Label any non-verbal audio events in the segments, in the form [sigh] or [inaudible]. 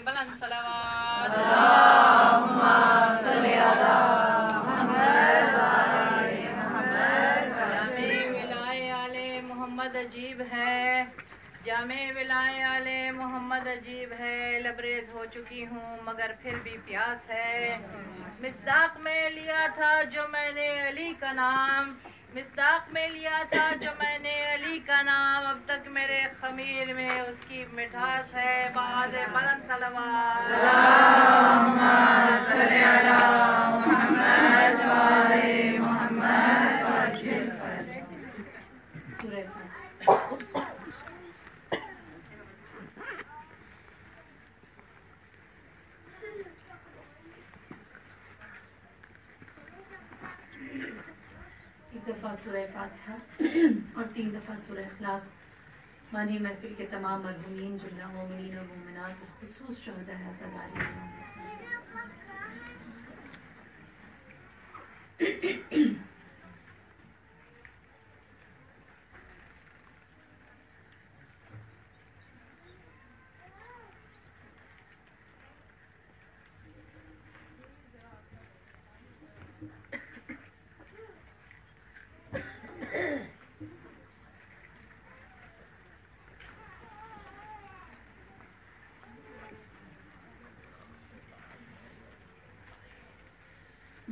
بلند صلوات اللہم صلی علی محمد محمد عجیب ہے جامع ولائے آل محمد عجیب ہے لبریز ہو چکی ہوں مگر پھر بھی پیاس ہے مصداق میں لیا تھا جو میں نے علی کا نام مصداق میں لیا تھا جو میں نے علی کا نام اب تک میرے خمیر میں اس کی مٹھاس ہے۔ باز بلند سلوات محمد محمد۔ دفعہ سورہ فاتحہ اور تین دفعہ سورہ اخلاص۔ مانی محفل کے تمام مرحومین جملہ مومنین اور مومنات خصوص شہدہ عزاداری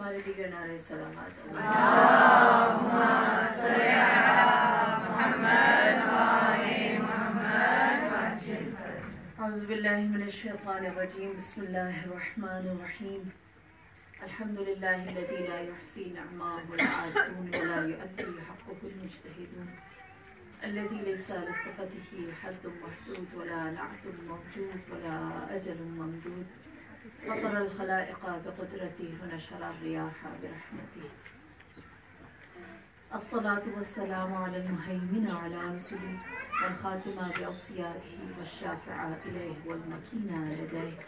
ہمارے دیگر نعرہ سلامات أعوذ بالله من الشيطان الرجيم بسم الله الرحمن الرحيم الحمد لله الذي لا يحصي نعماه العادون ولا يؤدي حقه المجتهدون. الذي ليس لصفته حد محدود ولا نعت موجود ولا أجل ممدود. فطر الخلائق بقدرته ونشر الرياح برحمته الصلاة والسلام على المهيمن على رسله والخاتم بأوصيائه والشافع إليه والمكين لديه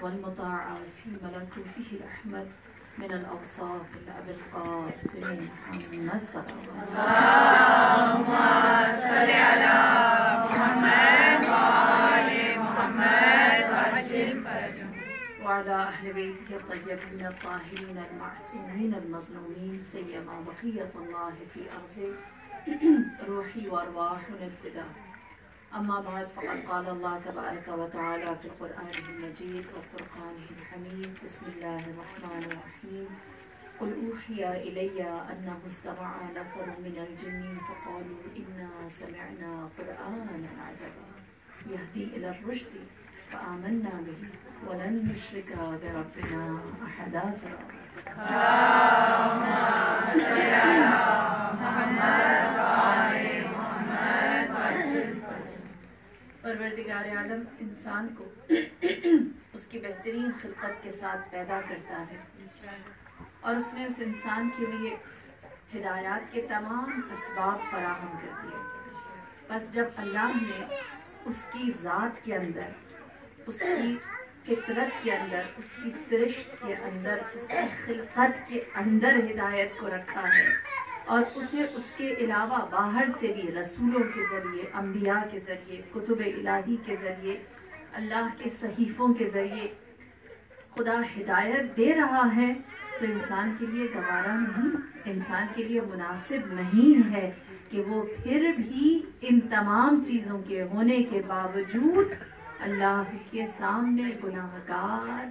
والمطاع في ملكوته الأحمد من الأوصاف الأب القاسم محمد صلى الله عليه وعلى أهل بيته الطيبين الطاهرين المعصومين المظلومين سيما بقية الله في أرضه روحي وأرواحنا الفداء أما بعد فقد قال الله تبارك وتعالى في القرآن المجيد وفرقانه الحميد بسم الله الرحمن الرحيم. قل أوحي إلي أنه استمع نفر من الجن فقالوا إنا سمعنا قرآنا عجبا. يهدي إلى الرشد. فآمنا به ولن نشرك بربنا أحدا سلام پروردگار عالم انسان کو اس کی بہترین خلقت کے ساتھ پیدا کرتا ہے اور اس نے اس انسان کے لیے ہدایات کے تمام اسباب فراہم کر دیے۔ بس جب اللہ نے اس کی ذات کے اندر اس کی فطرت کے اندر، اس کی سرشت کے اندر، اس کی خلقت کے اندر ہدایت کو رکھا ہے۔ اور اسے اس کے علاوہ باہر سے بھی رسولوں کے ذریعے، انبیاء کے ذریعے، کتب الہی کے ذریعے، اللہ کے صحیفوں کے ذریعے خدا ہدایت دے رہا ہے، تو انسان کے لیے گوارا نہیں، انسان کے لیے مناسب نہیں ہے کہ وہ پھر بھی ان تمام چیزوں کے ہونے کے باوجود اللہ کے سامنے گناہ گار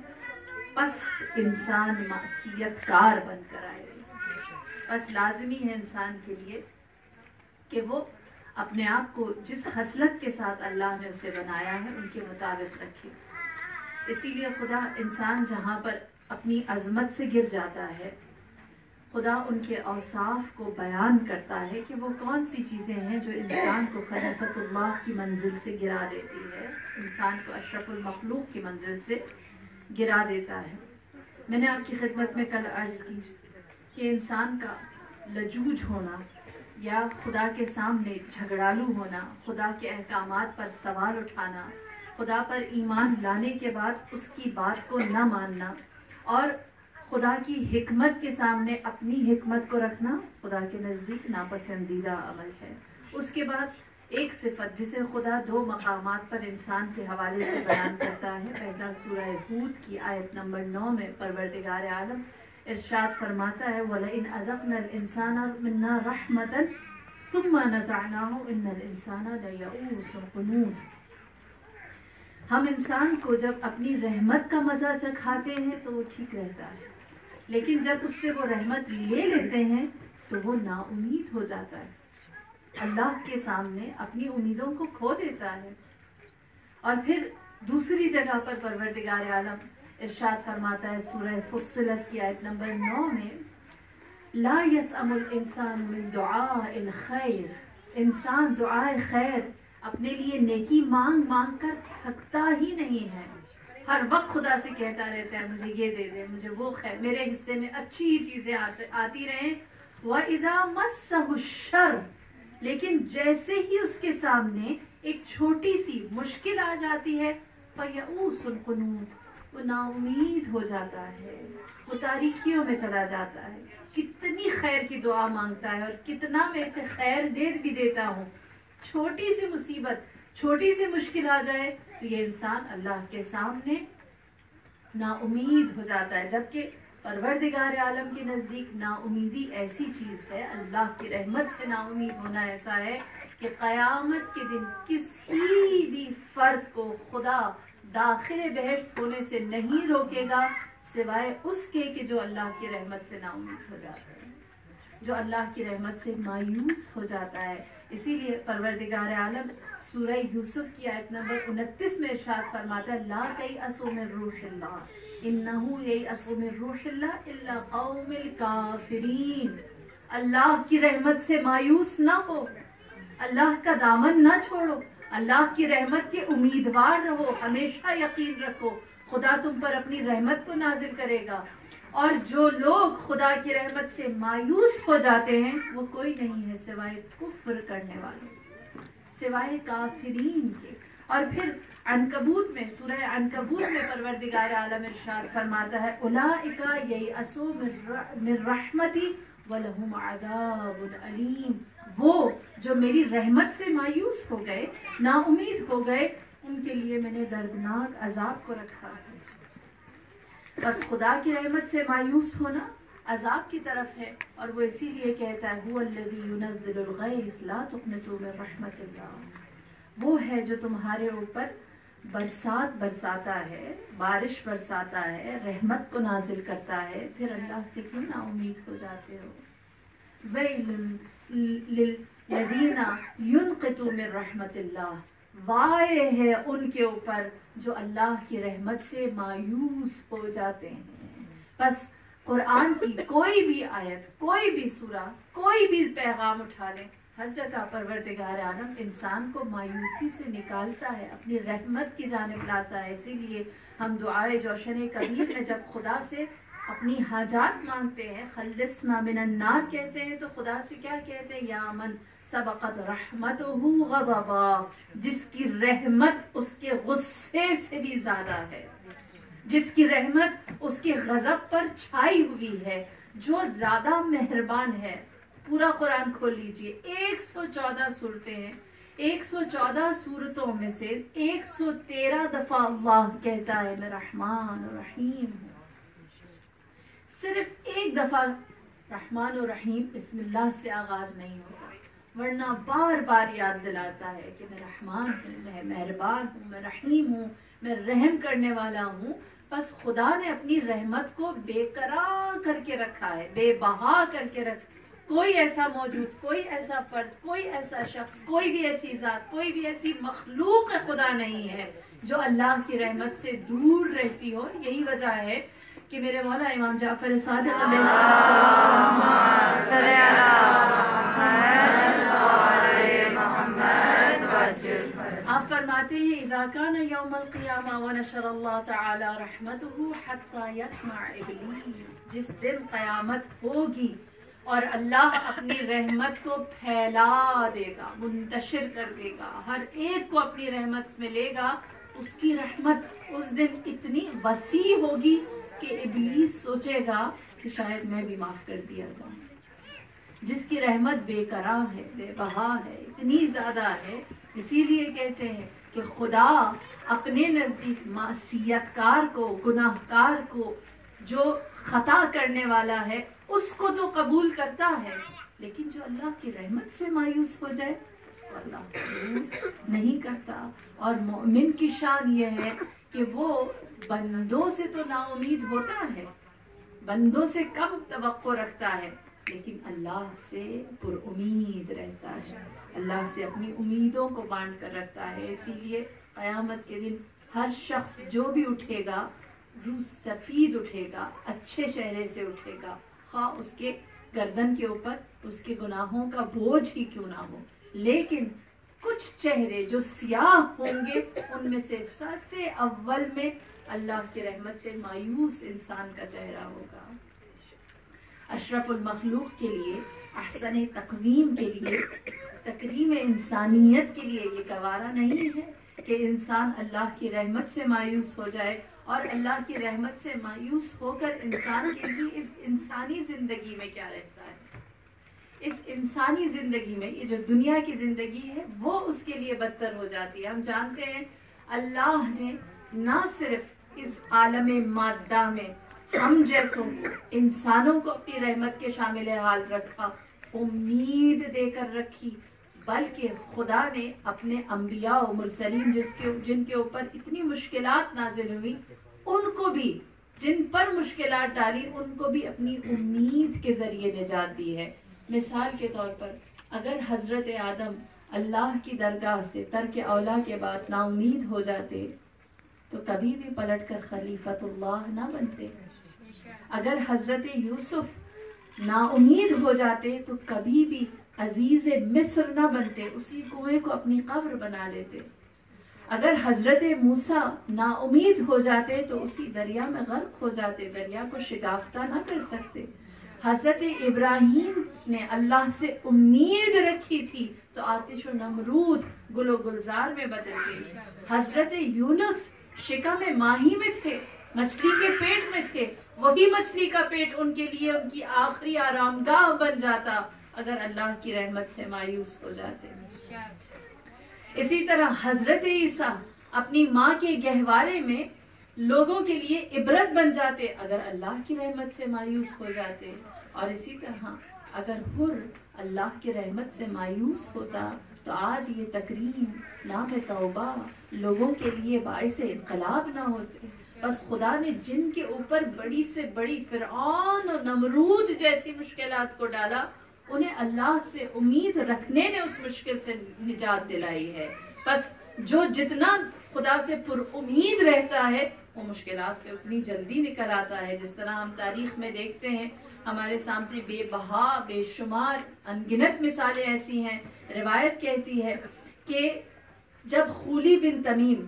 انسان معصیت کار بن کر آئے۔ بس لازمی ہے انسان کے لیے کہ وہ اپنے آپ کو جس خصلت کے ساتھ اللہ نے اسے بنایا ہے، ان کے مطابق رکھے۔ اسی لیے خدا انسان جہاں پر اپنی عظمت سے گر جاتا ہے خدا ان کے اوصاف کو بیان کرتا ہے کہ وہ کون سی چیزیں ہیں جو انسان کو خلیفت اللہ کی منزل سے گرا دیتی ہے۔ انسان کو اشرف المخلوق کی منزل سے گرا دیتا ہے۔ میں نے آپ کی خدمت میں کل عرض کی کہ انسان کا لجوج ہونا یا خدا کے سامنے جھگڑالو ہونا، خدا کے احکامات پر سوال اٹھانا، خدا پر ایمان لانے کے بعد اس کی بات کو نہ ماننا اور خدا کی حکمت کے سامنے اپنی حکمت کو رکھنا خدا کے نزدیک ناپسندیدہ عمل ہے۔ اس کے بعد ایک صفت جسے خدا دو مقامات پر انسان کے حوالے سے بیان کرتا ہے۔ پہلا سورہ ہود کی آیت نمبر نو میں پروردگار عالم ارشاد فرماتا ہے، وَلَئِنْ أَذَقْنَا الْإِنسَانَ مِنَّا رَحْمَةً ثُمَّ نَزَعْنَاهُ إِنَّ الْإِنسَانَ لَيَئُوسٌ قُنُوطٌ ہم انسان کو جب اپنی رحمت کا مزہ چکھاتے ہیں تو وہ ٹھیک رہتا ہے۔ لیکن جب اس سے وہ رحمت لے لیتے ہیں تو وہ نا امید ہو جاتا ہے۔ اللہ کے سامنے اپنی امیدوں کو کھو دیتا ہے۔ اور پھر دوسری جگہ پر پروردگار عالم ارشاد فرماتا ہے سورہ فصلت کی آیت نمبر نو میں، لا يسأم الانسان من دعاء الخیر۔ انسان دعائے خیر اپنے لیے نیکی مانگ مانگ کر تھکتا ہی نہیں ہے۔ ہر وقت خدا سے کہتا رہتا ہے، مجھے یہ دے دے، مجھے وہ خیر۔ میرے حصے میں اچھی ہی چیزیں آتی رہیں۔ وَإِذَا مَسَّهُ الشَّرُ۔ لیکن جیسے ہی اس کے سامنے ایک چھوٹی سی مشکل آ جاتی ہے فَيَعُوسُ الْقُنُوتِ۔ وہ نا امید ہو جاتا ہے، وہ تاریخیوں میں چلا جاتا ہے۔ کتنی خیر کی دعا مانگتا ہے اور کتنا میں اسے خیر دے بھی دیتا ہوں۔ چھوٹی سی مصیبت چھوٹی سی مشکل آ جائے تو یہ انسان اللہ کے سامنے نا امید ہو جاتا ہے، جبکہ پروردگار عالم کے نزدیک نا امیدی ایسی چیز ہے، اللہ کی رحمت سے نا امید ہونا ایسا ہے کہ قیامت کے دن کسی بھی فرد کو خدا داخل بحث ہونے سے نہیں روکے گا، سوائے اس کے کہ جو اللہ کی رحمت سے نا امید ہو جاتا ہے۔ جو اللہ کی رحمت سے مایوس ہو جاتا ہے۔ اسی لیے پروردگار عالم سورہ یوسف کی آیت نمبر انتیس میں ارشاد فرماتا ہے، لا تی اسو من روح اللہ، انہو یی اسو من روح اللہ الا قوم الكافرین اللہ کی رحمت سے مایوس نہ ہو، اللہ کا دامن نہ چھوڑو، اللہ کی رحمت کے امیدوار رہو، ہمیشہ یقین رکھو، خدا تم پر اپنی رحمت کو نازل کرے گا۔ اور جو لوگ خدا کی رحمت سے مایوس ہو جاتے ہیں، وہ کوئی نہیں ہے سوائے کفر کرنے والے، سوائے کافرین کے۔ اور پھر انکبوت میں، سورہ انکبوت میں پروردگار عالم ارشاد فرماتا ہے اولئک ییأسوا من رحمتی ولہم عذاب علیم وہ جو میری رحمت سے مایوس ہو گئے نا امید ہو گئے، ان کے لیے میں نے دردناک عذاب کو رکھا۔ ہے بس خدا کی رحمت سے مایوس ہونا عذاب کی طرف ہے، اور وہ اسی لیے کہتا ہے وہ ہے جو تمہارے اوپر برسات برساتا ہے، بارش برساتا ہے، رحمت کو نازل کرتا ہے، پھر اللہ سے کیوں نا امید ہو جاتے ہو؟ رحمت اللہ وائے ہے ان کے اوپر جو اللہ کی رحمت سے مایوس ہو جاتے ہیں۔ بس قرآن کی کوئی بھی آیت، کوئی بھی سورہ، کوئی بھی پیغام اٹھا لیں، ہر جگہ پروردگار عالم انسان کو مایوسی سے نکالتا ہے، اپنی رحمت کی جانب لاتا ہے۔ اسی لیے ہم دعائے جوشن کبیر میں جب خدا سے اپنی حاجات مانگتے ہیں، خلصنا من النار کہتے ہیں، تو خدا سے کیا کہتے ہیں؟ یا من سبقت رحمت غضبا، جس کی رحمت اس کے غصے سے بھی زیادہ ہے۔ جس کی رحمت اس کے غضب پر چھائی ہوئی ہے، جو زیادہ مہربان ہے۔ پورا قرآن کھول لیجیے۔ ایک سو چودہ صورتیں ہیں۔ ایک سو چودہ صورتوں میں سے ایک سو تیرہ دفعہ اللہ کہتا ہے، میں رحمان و رحیم ہوں۔ صرف ایک دفعہ رحمان و رحیم بسم اللہ سے آغاز نہیں ہوتا۔ ورنہ بار بار یاد دلاتا ہے کہ میں رحمان ہوں، میں مہربان ہوں، میں رحیم ہوں، میں رحم کرنے والا ہوں۔ بس خدا نے اپنی رحمت کو بے قرار کر کے رکھا ہے، بے بہا کر کے رکھ کوئی ایسا موجود، کوئی ایسا فرد، کوئی ایسا شخص، کوئی بھی ایسی ذات، کوئی بھی ایسی مخلوق خدا نہیں ہے جو اللہ کی رحمت سے دور رہتی ہو۔ یہی وجہ ہے کہ میرے مولا امام جعفر صادق علیہ آپ فرماتے ہیں اذا كان يوم القیامہ ونشر اللہ تعالی رحمته حتى يطمع ابلیس. جس دن قیامت ہوگی اور اللہ اپنی رحمت کو پھیلا دے گا منتشر کر دے گا ہر ایک کو اپنی رحمت میں لے گا اس کی رحمت اس دن اتنی وسیع ہوگی کہ ابلیس سوچے گا کہ شاید میں بھی معاف کر دیا جاؤں۔ جس کی رحمت بے قرار ہے، بے بہا ہے، اتنی زیادہ ہے، اسی لیے کہتے ہیں کہ خدا اپنے نزدیک معصیت کار کو، گناہ کار کو جو خطا کرنے والا ہے، اس کو تو قبول کرتا ہے، لیکن جو اللہ کی رحمت سے مایوس ہو جائے، اس کو اللہ قبول نہیں کرتا۔ اور مومن کی شان یہ ہے کہ وہ بندوں سے تو نا امید ہوتا ہے، بندوں سے کم توقع رکھتا ہے، لیکن اللہ سے پر امید رہتا ہے۔ اللہ سے اپنی امیدوں کو بانٹ کر رکھتا ہے۔ اسی لیے قیامت کے دن ہر شخص جو بھی اٹھے گا روح سفید اٹھے گا، اچھے چہرے سے اٹھے گا۔ خواہ اس کے گردن کے اوپر اس کے گناہوں کا بوجھ ہی کیوں نہ ہو۔ لیکن کچھ چہرے جو سیاہ ہوں گے، ان میں سے صرف اول میں اللہ کی رحمت سے مایوس انسان کا چہرہ ہوگا۔ اشرف المخلوق کے لیے، احسن تقویم کے لیے تقریم انسانیت کے لیے یہ گوارا نہیں ہے کہ انسان اللہ کی رحمت سے مایوس ہو جائے اور اللہ کی رحمت سے مایوس ہو کر انسان کے لیے اس انسانی زندگی میں کیا رہتا ہے۔ اس انسانی زندگی میں، یہ جو دنیا کی زندگی ہے، وہ اس کے لیے بدتر ہو جاتی ہے۔ ہم جانتے ہیں، اللہ نے نہ صرف اس عالم مادہ میں ہم جیسوں انسانوں کو اپنی رحمت کے شامل حال رکھا، امید دے کر رکھی، بلکہ خدا نے اپنے انبیاء و مرسلین جس کے جن کے اوپر اتنی مشکلات نازل ہوئی ان کو بھی، جن پر مشکلات ڈالی، ان کو بھی اپنی امید کے ذریعے نجات دی ہے۔ مثال کے طور پر، اگر حضرت آدم اللہ کی درگاہ سے ترک اولا کے بعد نا امید ہو جاتے تو کبھی بھی پلٹ کر خلیفت اللہ نہ بنتے۔ اگر حضرت یوسف نا امید ہو جاتے تو کبھی بھی عزیز مصر نہ بنتے، اسی کنویں کو اپنی قبر بنا لیتے۔ اگر حضرت موسا نا امید ہو جاتے تو اسی دریا میں غرق ہو جاتے، دریا کو شگافتہ نہ کر سکتے۔ حضرت ابراہیم نے اللہ سے امید رکھی تھی تو آتش و نمرود گل و گلزار میں بدل گئی حضرت یونس شکا میں ماہی میں تھے، مچھلی کے پیٹ میں تھے۔ وہی مچھلی کا پیٹ ان کے لیے ان کی آخری آرام گاہ بن جاتا، اگر اللہ کی رحمت سے مایوس ہو جاتے۔ اسی طرح حضرت عیسیٰ اپنی ماں کے گہوارے میں لوگوں کے لیے عبرت بن جاتے، اگر اللہ کی رحمت سے مایوس ہو جاتے۔ اور اسی طرح اگر حر اللہ کی رحمت سے مایوس ہوتا تو آج یہ تقریم نام توبہ لوگوں کے لیے باعث انقلاب نہ ہوتے بس خدا نے جن کے اوپر بڑی سے بڑی فرعون و نمرود جیسی مشکلات کو ڈالا، انہیں اللہ سے امید رکھنے نے اس مشکل سے نجات دلائی ہے۔ بس جو جتنا خدا سے پر امید رہتا ہے، وہ مشکلات سے اتنی جلدی نکل آتا ہے۔ جس طرح ہم تاریخ میں دیکھتے ہیں، ہمارے سامنے بے بہا، بے شمار، انگنت مثالیں ایسی ہیں۔ روایت کہتی ہے کہ جب خولی بن تمیم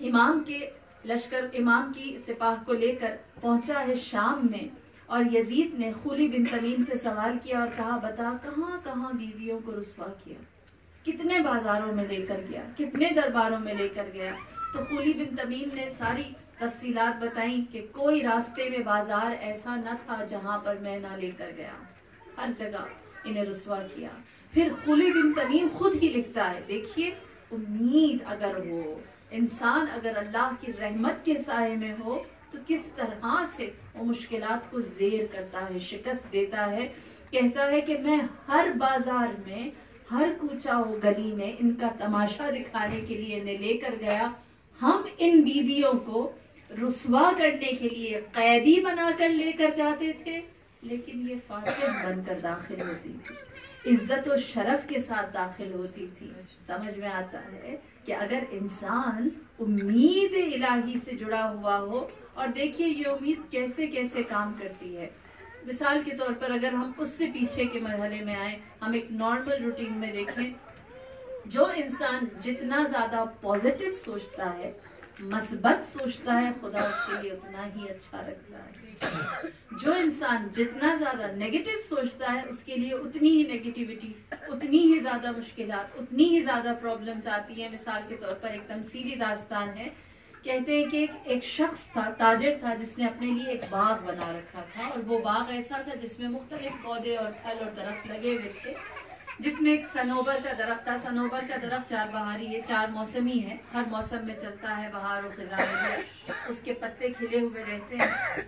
امام کے لشکر، امام کی سپاہ کو لے کر پہنچا ہے شام میں اور یزید نے خولی بن تمیم سے سوال کیا اور کہا، بتا، کہاں کہاں بیویوں کو رسوا کیا؟ کتنے بازاروں میں لے کر گیا؟ کتنے درباروں میں لے کر گیا؟ تو خولی بن تمیم نے ساری تفصیلات بتائیں کہ کوئی راستے میں بازار ایسا نہ تھا جہاں پر میں نہ لے کر گیا۔ ہر جگہ انہیں رسوا کیا۔ پھر خولی بن تمیم خود ہی لکھتا ہے۔ دیکھیے، امید اگر ہو، انسان اگر اللہ کی رحمت کے سائے میں ہو، تو کس طرح سے وہ مشکلات کو زیر کرتا ہے، شکست دیتا ہے۔ کہتا ہے کہ میں ہر بازار میں، ہر کوچا و گلی میں ان کا تماشا دکھانے کے لیے انہیں لے کر گیا۔ ہم ان بیویوں کو رسوا کرنے کے لیے قیدی بنا کر لے کر جاتے تھے، لیکن یہ فاتح بن کر داخل ہوتی تھی۔ عزت و شرف کے ساتھ داخل ہوتی تھی۔ سمجھ میں آتا ہے کہ اگر انسان امید الہی سے جڑا ہوا ہو، اور دیکھیے یہ امید کیسے کیسے کام کرتی ہے۔ مثال کے طور پر اگر ہم اس سے پیچھے کے مرحلے میں آئیں، ہم ایک نارمل روٹین میں دیکھیں۔ جو انسان جتنا زیادہ پوزیٹو سوچتا ہے مثبت سوچتا ہے، خدا اس کے لیے اتنا ہی اچھا رکھتا ہے۔ جو انسان جتنا زیادہ نیگیٹو سوچتا ہے، اس کے لیے اتنی ہی نیگیٹیوٹی اتنی ہی زیادہ مشکلات، اتنی ہی زیادہ پرابلمز آتی ہیں۔ مثال کے طور پر ایک تمثیلی داستان ہے۔ کہتے ہیں کہ ایک ایک شخص تھا، تاجر تھا، جس نے اپنے لیے ایک باغ بنا رکھا تھا۔ اور وہ باغ ایسا تھا جس میں مختلف پودے اور پھل اور درخت لگے ہوئے تھے۔ جس میں ایک سنوبر کا درخت تھا۔ سنوبر کا درخت چار بہاری ہے، چار موسمی ہے ہر موسم میں چلتا ہے بہار و خزاں میں۔ اس کے پتے کھلے ہوئے رہتے ہیں۔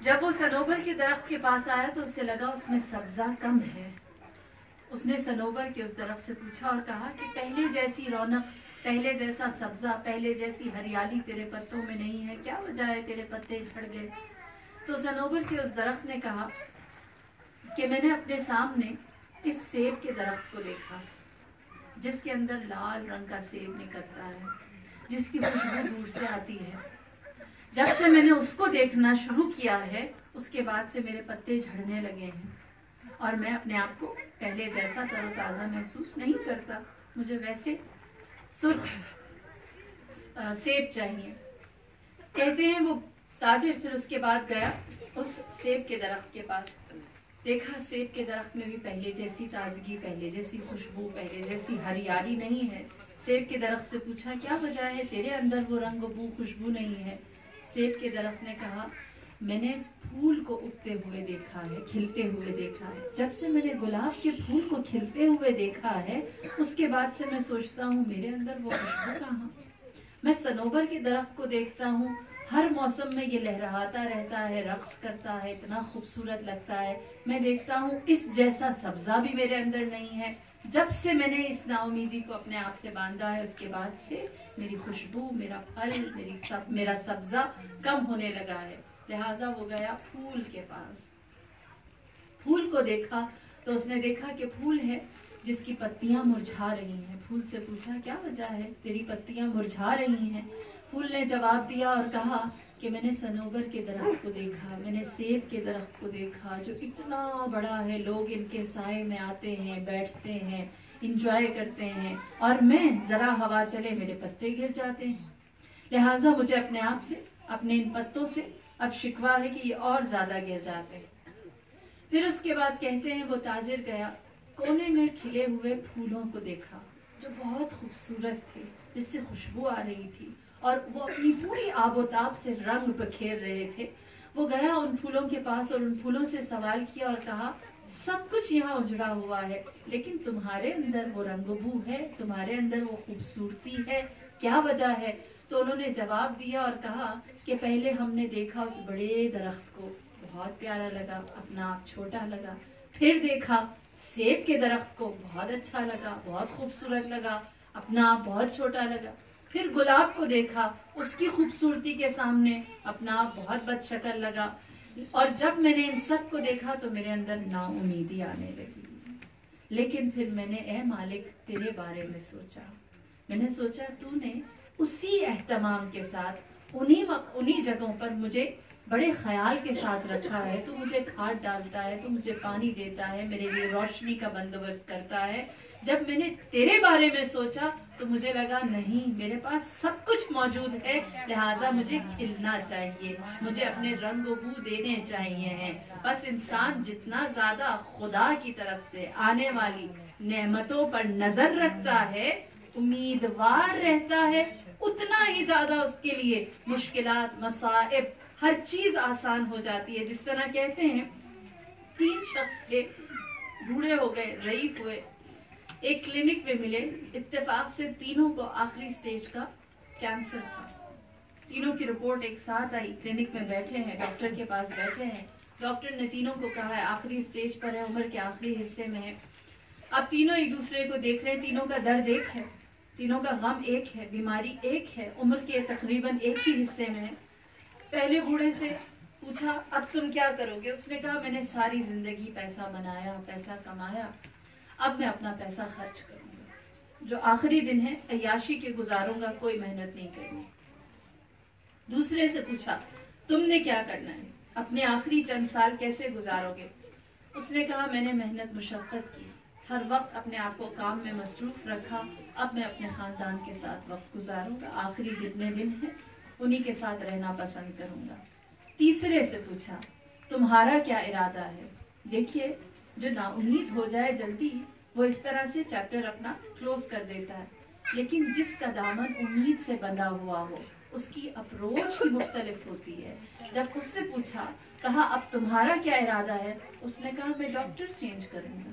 جب وہ سنوبر کے درخت کے پاس آیا تو اسے لگا اس میں سبزہ کم ہے۔ اس نے سنوبر کے اس درخت سے پوچھا اور کہا کہ پہلے جیسی رونق، پہلے جیسا سبزہ، پہلے جیسی ہریالی تیرے پتوں میں نہیں ہے۔ کیا وجہ ہے تیرے پتے جھڑ گئے؟ تو سنوبر کے اس درخت نے کہا کہ میں نے اپنے سامنے اس سیب کے درخت کو دیکھا، جس کے اندر لال رنگ کا سیب نکلتا ہے، جس کی خوشبو دور سے آتی ہے۔ جب سے میں نے اس کو دیکھنا شروع کیا ہے، اس کے بعد سے میرے پتے جھڑنے لگے ہیں۔ اور میں اپنے آپ کو پہلے جیسا تر و تازہ محسوس نہیں کرتا، مجھے ویسے سرخ سیب چاہیے۔ کہتے ہیں وہ تاجر، پھر اس کے بعد گیا اس سیب کے درخت کے پاس۔ دیکھا سیب کے درخت میں بھی پہلے جیسی تازگی، پہلے جیسی خوشبو، پہلے جیسی ہریالی نہیں ہے۔ سیب کے درخت سے پوچھا، کیا وجہ ہے تیرے اندر وہ رنگ بو خوشبو نہیں ہے؟ سیب کے درخت نے کہا، میں نے پھول کو اگتے ہوئے دیکھا ہے، کھلتے ہوئے دیکھا ہے۔ جب سے میں نے گلاب کے پھول کو کھلتے ہوئے دیکھا ہے، اس کے بعد سے میں سوچتا ہوں، میرے اندر وہ خوشبو کہاں میں سنوبر کے درخت کو دیکھتا ہوں ہر موسم میں یہ لہراتا رہتا ہے، رقص کرتا ہے، اتنا خوبصورت لگتا ہے۔ میں دیکھتا ہوں اس جیسا سبزہ بھی میرے اندر نہیں ہے۔ جب سے میں نے اس نا امیدی کو اپنے آپ سے باندھا ہے، اس کے بعد سے میری خوشبو، میرا پھل، میری سب، میرا سبزہ کم ہونے لگا ہے۔ لہٰذا وہ گیا پھول کے پاس۔ پھول کو دیکھا تو اس نے دیکھا کہ پھول ہے جس کی پتیاں مرجھا رہی ہیں۔ پھول سے پوچھا، کیا وجہ ہے؟ تیری پتیاں مرجھا رہی ہیں؟ پھول نے جواب دیا اور کہا کہ میں نے سنوبر کے درخت کو دیکھا، میں نے سیب کے درخت کو دیکھا، جو اتنا بڑا ہے، لوگ ان کے سائے میں آتے ہیں، بیٹھتے ہیں انجوائے کرتے ہیں اور میں ذرا ہوا چلے میرے پتے گر جاتے ہیں۔ لہٰذا مجھے اپنے آپ سے، اپنے ان پتوں سے اب شکوا ہے کہ یہ اور زیادہ گر جاتے ہیں۔ پھر اس کے بعد کہتے ہیں، وہ تاجر گیا، کونے میں کھلے ہوئے پھولوں کو دیکھا، جو بہت خوبصورت تھے، جس سے خوشبو آ رہی تھی۔ اور وہ اپنی پوری آب و تاب سے رنگ بکھیر رہے تھے۔ وہ گیا ان پھولوں کے پاس اور ان پھولوں سے سوال کیا اور کہا، سب کچھ یہاں اجڑا ہوا ہے، لیکن تمہارے اندر وہ رنگ بو ہے، تمہارے اندر وہ خوبصورتی ہے، کیا وجہ ہے؟ تو انہوں نے جواب دیا اور کہا کہ پہلے ہم نے دیکھا اس بڑے درخت کو، بہت پیارا لگا، اپنا آپ چھوٹا لگا۔ پھر دیکھا سیب کے درخت کو، بہت اچھا لگا، بہت خوبصورت لگا، اپنا آپ بہت چھوٹا لگا۔ پھر گلاب کو دیکھا، اس کی خوبصورتی کے سامنے اپنا آپ بہت بد شکل لگا۔ اور جب میں نے ان سب کو دیکھا تو میرے اندر نا امیدی آنے لگی۔ لیکن پھر میں نے، اے مالک، تیرے بارے میں سوچا۔ میں نے سوچا، تو نے اسی اہتمام کے ساتھ انہی انہی جگہوں پر مجھے بڑے خیال کے ساتھ رکھا ہے۔ تو مجھے کھاد ڈالتا ہے، تو مجھے پانی دیتا ہے، میرے لیے روشنی کا بندوبست کرتا ہے۔ جب میں نے تیرے بارے میں سوچا تو مجھے لگا، نہیں، میرے پاس سب کچھ موجود ہے، لہٰذا مجھے کھلنا چاہیے، مجھے اپنے رنگ و بو دینے چاہیے ہیں۔ بس انسان جتنا زیادہ خدا کی طرف سے آنے والی نعمتوں پر نظر رکھتا ہے، امیدوار رہتا ہے، اتنا ہی زیادہ اس کے لیے مشکلات، مصائب ہر چیز آسان ہو جاتی ہے۔ جس طرح کہتے ہیں، تین شخص کے بوڑھے ہو گئے، ضعیف ہوئے، ایک کلینک میں ملے۔ اتفاق سے تینوں کو آخری سٹیج کا کینسر تھا۔ تینوں کی رپورٹ ایک ساتھ آئی۔ کلینک میں بیٹھے ہیں، ڈاکٹر کے پاس بیٹھے ہیں۔ ڈاکٹر نے تینوں کو کہا ہے، آخری سٹیج پر ہے، عمر کے آخری حصے میں ہے۔ اب تینوں ایک دوسرے کو دیکھ رہے ہیں۔ تینوں کا درد ایک ہے، تینوں کا غم ایک ہے، بیماری ایک ہے، عمر کے تقریباً ایک ہی حصے میں ہے۔ پہلے بوڑھے سے پوچھا، اب تم کیا کرو گے؟ اس نے کہا، میں نے ساری زندگی پیسہ بنایا، پیسہ کمایا، اب میں اپنا پیسہ خرچ کروں گا۔ جو آخری دن ہے، عیاشی کے گزاروں گا، کوئی محنت نہیں کرنی۔ دوسرے سے پوچھا، تم نے کیا کرنا ہے؟ اپنے آخری چند سال کیسے گزارو گے؟ اس نے کہا، میں نے محنت مشقت کی۔ ہر وقت اپنے آپ کو کام میں مصروف رکھا۔ اب میں اپنے خاندان کے ساتھ وقت گزاروں گا۔ آخری جتنے دن ہیں انہی کے ساتھ رہنا پسند کروں گا۔ تیسرے سے پوچھا، تمہارا کیا ارادہ ہے؟ دیکھیے، جو نا امید ہو جائے جلدی، وہ اس طرح سے چیپٹر اپنا کلوز کر دیتا ہے۔ لیکن جس کا دامن امید سے بندھا ہوا ہو، اس کی اپروچ ہی مختلف ہوتی ہے۔ جب اس سے پوچھا، کہا، اب تمہارا کیا ارادہ ہے؟ اس نے کہا، میں ڈاکٹر چینج کروں گا۔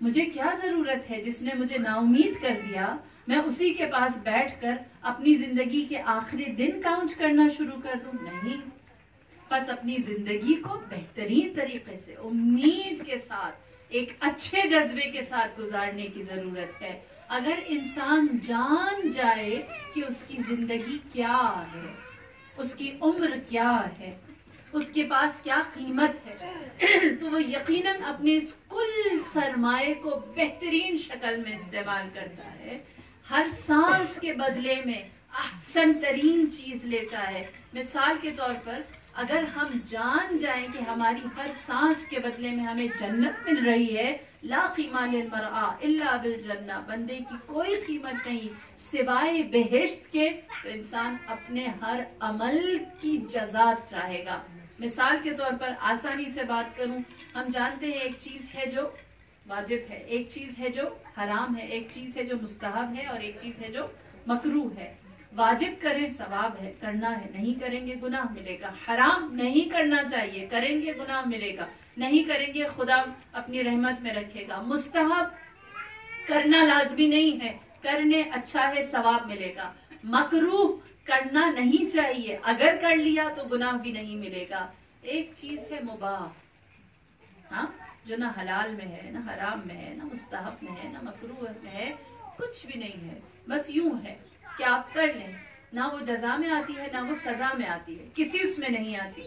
مجھے کیا ضرورت ہے جس نے مجھے نا امید کر دیا؟ میں اسی کے پاس بیٹھ کر اپنی زندگی کے آخری دن کاؤنٹ کرنا شروع کر دوں۔ نہیں، بس اپنی زندگی کو بہترین طریقے سے، امید کے ساتھ، ایک اچھے جذبے کے ساتھ گزارنے کی ضرورت ہے۔ اگر انسان جان جائے کہ اس کی زندگی کیا ہے، اس کی عمر کیا ہے، اس کے پاس کیا قیمت ہے، تو وہ یقیناً اپنے اس کل سرمایہ کو بہترین شکل میں استعمال کرتا ہے۔ ہر سانس کے بدلے میں احسن ترین چیز لیتا ہے۔ مثال کے طور پر اگر ہم جان جائیں کہ ہماری ہر سانس کے بدلے میں ہمیں جنت مل رہی ہے، لا قیمہ للمرآ الا بالجنہ، بندے کی کوئی قیمت نہیں، سوائے بہشت کے، تو انسان اپنے ہر عمل کی جزات چاہے گا۔ مثال کے طور پر آسانی سے بات کروں، ہم جانتے ہیں ایک چیز ہے جو واجب ہے۔ ایک چیز ہے جو حرام ہے، ایک چیز ہے جو مستحب ہے، اور ایک چیز ہے جو مکروح ہے۔ واجب کریں، ثواب ہے، کرنا ہے۔ نہیں کریں گے، گناہ ملے گا۔ حرام نہیں کرنا چاہیے، کریں گے، گناہ ملے گا۔ نہیں کریں گے، خدا اپنی رحمت میں رکھے گا۔ مستحب کرنا لازمی نہیں ہے، کرنے اچھا ہے، ثواب ملے گا۔ مکروح کرنا نہیں چاہیے۔ اگر کر لیا تو گناہ بھی نہیں ملے گا۔ ایک چیز ہے مباح۔ ہاں؟ جو نہ حلال میں ہے، نہ حرام میں ہے، نہ مستحب میں ہے، نہ مکروح میں ہے، کچھ بھی نہیں ہے۔ بس یوں ہے کہ آپ کر لیں۔ نہ وہ جزا میں آتی ہے، نہ وہ سزا میں آتی ہے۔ کسی اس میں نہیں آتی۔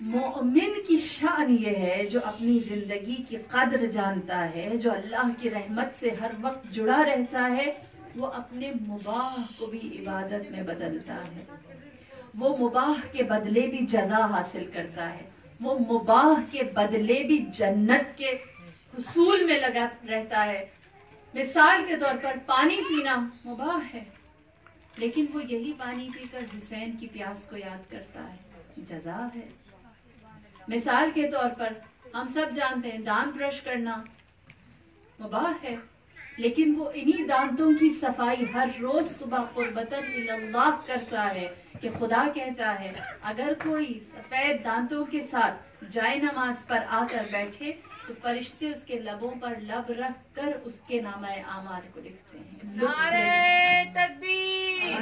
مومن کی شان یہ ہے جو اپنی زندگی کی قدر جانتا ہے، جو اللہ کی رحمت سے ہر وقت جڑا رہتا ہے، وہ اپنے مباح کو بھی عبادت میں بدلتا ہے۔ وہ مباح کے بدلے بھی جزا حاصل کرتا ہے۔ وہ مباح کے بدلے بھی جنت کے حصول میں لگا رہتا ہے۔ مثال کے طور پر پانی پینا مباح ہے، لیکن وہ یہی پانی پی کر حسین کی پیاس کو یاد کرتا ہے، جزا ہے۔ مثال کے طور پر ہم سب جانتے ہیں دانت برش کرنا مباح ہے لیکن وہ انہی دانتوں کی صفائی ہر روز صبح قربتاً اللہ کرتا ہے کہ خدا کہتا ہے اگر کوئی سفید دانتوں کے ساتھ جائے نماز پر آ کر بیٹھے تو فرشتے اس کے لبوں پر لب رکھ کر اس کے نام اعمال کو لکھتے ہیں۔ نعرہ تکبیر۔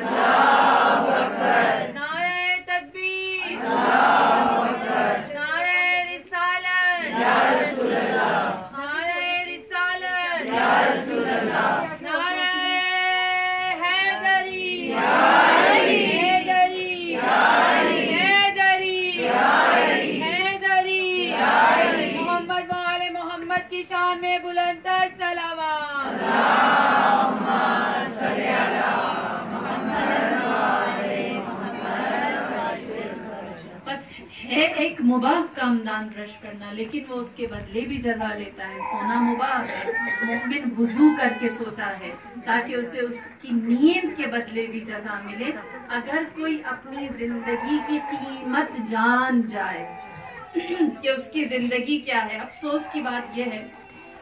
نعرہ تکبیر۔ نعرہ رسالت۔ نعرہ محمد محمد کی شان میں بلند تر صلوات بس ہے ایک مباح کام دان برش کرنا لیکن وہ اس کے بدلے بھی جزا لیتا ہے۔ سونا مباح ہے مومن وضو کر کے سوتا ہے تاکہ اسے اس کی نیند کے بدلے بھی جزا ملے۔ اگر کوئی اپنی زندگی کی قیمت جان جائے [clears throat] کہ اس کی زندگی کیا ہے افسوس کی بات یہ ہے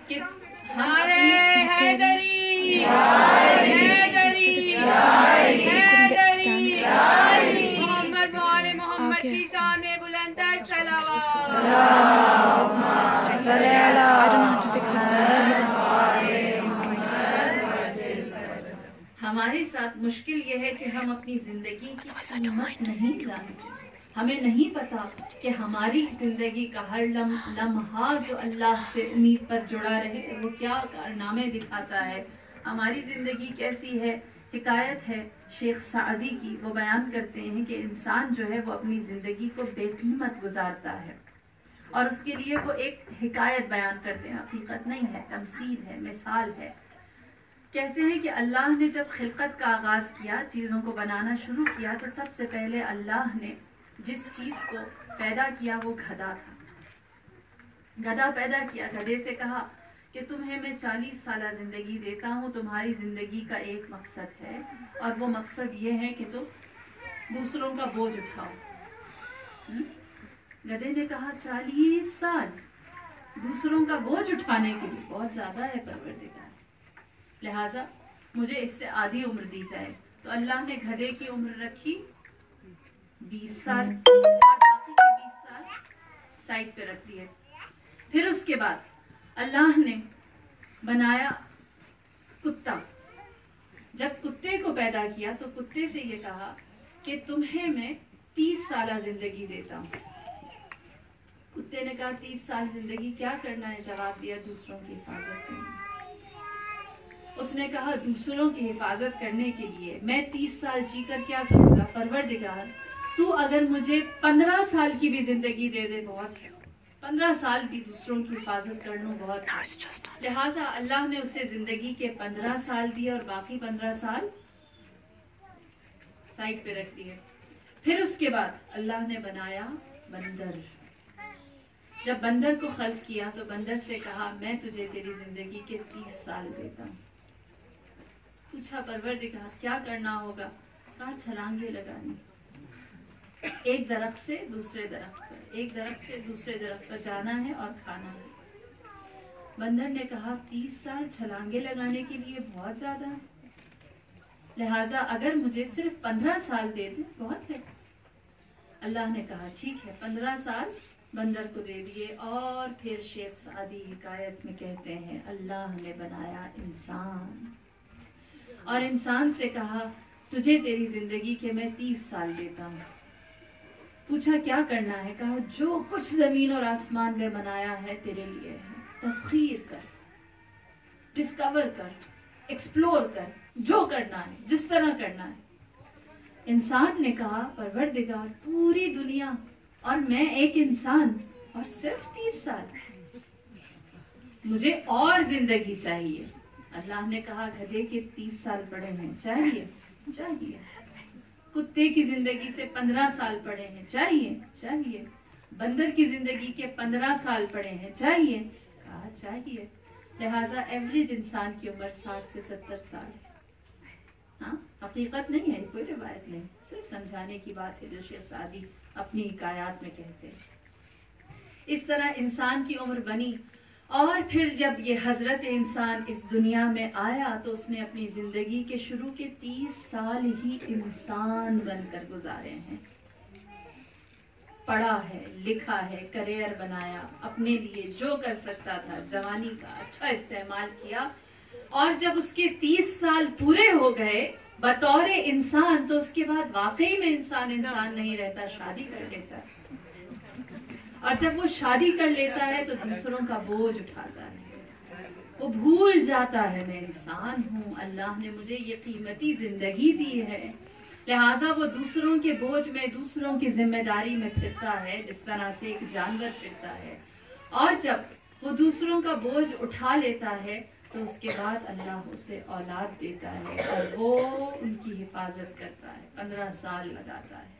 کہ ہم نعرہ اپنی- حیدری حیدری حیدری محمد محمد ہمارے ساتھ مشکل یہ ہے کہ ہم اپنی زندگی کی نہیں جانتے۔ ہمیں نہیں پتا کہ ہماری زندگی کا ہر لم لمحہ جو اللہ سے امید پر جڑا رہے وہ کیا کارنامے دکھاتا ہے۔ ہماری زندگی کیسی ہے؟ حکایت ہے۔ شیخ سعدی کی وہ بیان کرتے ہیں کہ انسان جو ہے وہ اپنی زندگی کو بے قیمت گزارتا ہے۔ اور اس کے لیے وہ ایک حکایت بیان کرتے ہیں، حقیقت نہیں ہے، تمثیل ہے، مثال ہے۔ کہتے ہیں کہ اللہ نے جب خلقت کا آغاز کیا، چیزوں کو بنانا شروع کیا، تو سب سے پہلے اللہ نے جس چیز کو پیدا کیا، وہ گھدا تھا۔ گدھا پیدا کیا گدھے سے کہا کہ تمہیں میں چالیس سالہ زندگی دیتا ہوں، تمہاری زندگی کا ایک مقصد ہے۔ اور وہ مقصد یہ ہے کہ تم دوسروں کا بوجھ اٹھاؤ۔ گدھے نے کہا، چالیس سال۔ دوسروں کا بوجھ اٹھانے کے لیے بہت زیادہ ہے پروردگار۔ لہٰذا مجھے اس سے آدھی عمر دی جائے۔ تو اللہ نے گدھے کی عمر رکھی۔ بیس سال۔ اور باقی کے بیس سال سائڈ پہ رکھ دیے۔ پھر اس کے بعد اللہ نے بنایا کتا۔ جب کتے کو پیدا کیا تو کتے سے یہ کہا کہ تمہیں میں تیس سالہ زندگی دیتا ہوں۔ کتے نے کہا، تیس سال زندگی کیا کرنا ہے؟ جواب دیا، دوسروں کی حفاظت کرنا اس نے کہا، دوسروں کی حفاظت کرنے کے لیے میں تیس سال جی کر کیا کروں گا؟ پروردگار، تو اگر مجھے پندرہ سال کی بھی زندگی دے دے بہت ہے۔ پندرہ سال بھی دوسروں کی حفاظت کرنا بہت ہے۔ لہٰذا اللہ نے اسے زندگی کے پندرہ سال دیے اور باقی پندرہ سال سائڈ پہ رکھ دیے۔ پھر اس کے بعد اللہ نے بنایا بندر۔ جب بندر کو خلق کیا تو بندر سے کہا، میں تجھے تیری زندگی کے تیس سال دیتا ہوں۔ پوچھا پروردگار، کیا کرنا ہوگا؟ کہا چھلانگے لگانی۔ ایک درخت سے دوسرے درخت پر، ایک درخت سے دوسرے درخت پر جانا ہے اور کھانا ہے۔ بندر نے کہا، تیس سال چھلانگے لگانے کے لیے بہت زیادہ لہٰذا اگر مجھے صرف پندرہ سال دے دیں بہت ہے۔ اللہ نے کہا، ٹھیک ہے، پندرہ سال بندر کو دے دیے اور پھر شیخ سعدی حکایت میں کہتے ہیں، اللہ نے بنایا انسان۔ اور انسان سے کہا، تجھے تیری زندگی کے میں تیس سال دیتا ہوں۔ پوچھا، کیا کرنا ہے؟ کہا، جو کچھ زمین اور آسمان میں بنایا ہے تیرے لیے ہے۔ تسخیر کر ڈسکور کر ایکسپلور کر، جو کرنا ہے، جس طرح کرنا ہے۔ انسان نے کہا، پروردگار، پوری دنیا اور میں ایک انسان اور صرف تیس سال۔ مجھے اور زندگی چاہیے۔ اللہ نے کہا گدے کے تیس سال پڑے ہیں۔ چاہیے چاہیے۔ کتے کی زندگی سے پندرہ سال پڑے ہیں۔ چاہیے چاہیے۔ بندر کی زندگی کے پندرہ سال پڑے ہیں۔ چاہیے۔ کہا چاہیے۔ لہٰذا ایوریج انسان کی عمر ساٹھ سے ستر سال۔ ہے ہاں حقیقت نہیں ہے، کوئی روایت نہیں۔ صرف سمجھانے کی بات ہے جو شیخ سعدی اپنی حکایات میں کہتے ہیں۔ اس طرح انسان کی عمر بنی اور پھر جب یہ حضرت انسان اس دنیا میں آیا تو اس نے اپنی زندگی کے شروع کے تیس سال ہی انسان بن کر گزارے ہیں۔ پڑھا ہے، لکھا ہے، کریئر بنایا، اپنے لیے جو کر سکتا تھا، جوانی کا اچھا استعمال کیا۔ اور جب اس کے تیس سال پورے ہو گئے بطور انسان تو اس کے بعد واقعی میں انسان انسان نہیں رہتا شادی کر لیتا ہے۔ اور جب وہ شادی کر لیتا ہے تو دوسروں کا بوجھ اٹھاتا ہے۔ وہ بھول جاتا ہے میں انسان ہوں اللہ نے مجھے یہ قیمتی زندگی دی ہے۔ لہٰذا وہ دوسروں کے بوجھ میں دوسروں کی ذمہ داری میں پھرتا ہے جس طرح سے ایک جانور پھرتا ہے۔ اور جب وہ دوسروں کا بوجھ اٹھا لیتا ہے تو اس کے بعد اللہ اسے اولاد دیتا ہے اور وہ ان کی حفاظت کرتا ہے، پندرہ سال لگاتا ہے،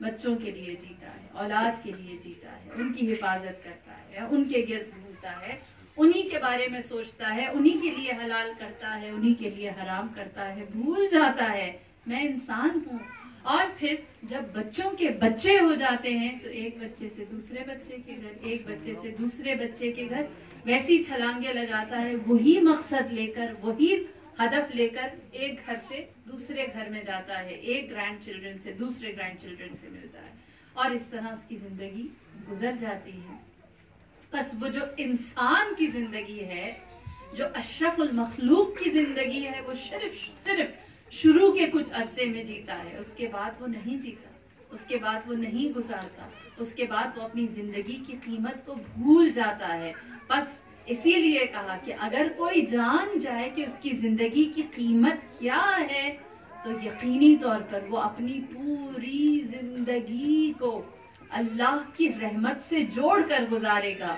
بچوں کے لیے جیتا ہے، اولاد کے لیے جیتا ہے، ان کی حفاظت کرتا ہے ان کے گرد بھولتا ہے، انہی کے بارے میں سوچتا ہے، انہی کے لیے حلال کرتا ہے، انہی کے لیے حرام کرتا ہے، بھول جاتا ہے، میں انسان ہوں۔ اور پھر جب بچوں کے بچے ہو جاتے ہیں تو ایک بچے سے دوسرے بچے کے گھر، ایک بچے سے دوسرے بچے کے گھر ویسی چھلانگے لگاتا ہے، وہی مقصد لے کر، وہی ہدف لے کر ایک گھر سے دوسرے گھر میں جاتا ہے۔ ایک گرینڈ چلڈرن سے دوسرے گرینڈ چلڈرن سے ملتا ہے۔ اور اس طرح اس کی زندگی گزر جاتی ہے۔ بس وہ جو انسان کی زندگی ہے، جو اشرف المخلوق کی زندگی ہے، وہ صرف صرف شروع کے کچھ عرصے میں جیتا ہے۔ اس کے بعد وہ نہیں جیتا۔ اس کے بعد وہ نہیں گزارتا۔ اس کے بعد وہ اپنی زندگی کی قیمت کو بھول جاتا ہے۔ بس اسی لیے کہا کہ اگر کوئی جان جائے کہ اس کی زندگی کی قیمت کیا ہے، تو یقینی طور پر وہ اپنی پوری زندگی کو اللہ کی رحمت سے جوڑ کر گزارے گا۔